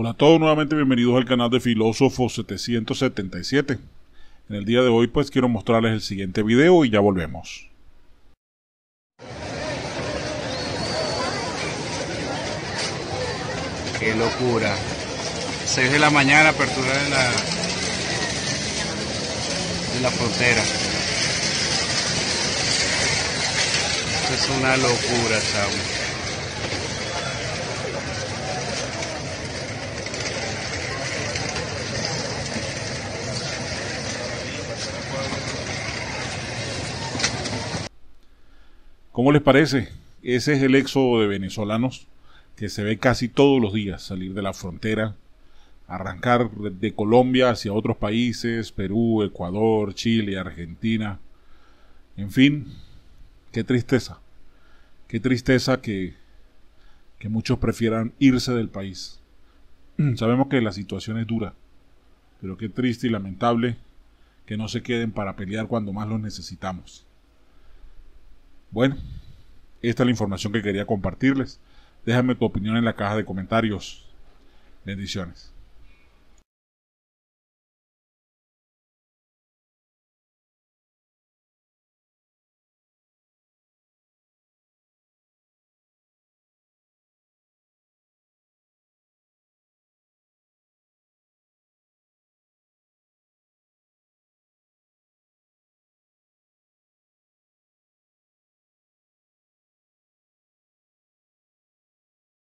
Hola a todos, nuevamente bienvenidos al canal de Filósofo 777. En el día de hoy pues quiero mostrarles el siguiente video y ya volvemos. Qué locura. 6 de la mañana, apertura de la, de la frontera. Esto es una locura, chavo. ¿Cómo les parece? Ese es el éxodo de venezolanos que se ve casi todos los días salir de la frontera, arrancar de Colombia hacia otros países, Perú, Ecuador, Chile, Argentina. En fin, qué tristeza. Qué tristeza que, que muchos prefieran irse del país. Sabemos que la situación es dura, pero qué triste y lamentable que no se queden para pelear cuando más los necesitamos. Bueno, esta es la información que quería compartirles. Déjame tu opinión en la caja de comentarios. Bendiciones.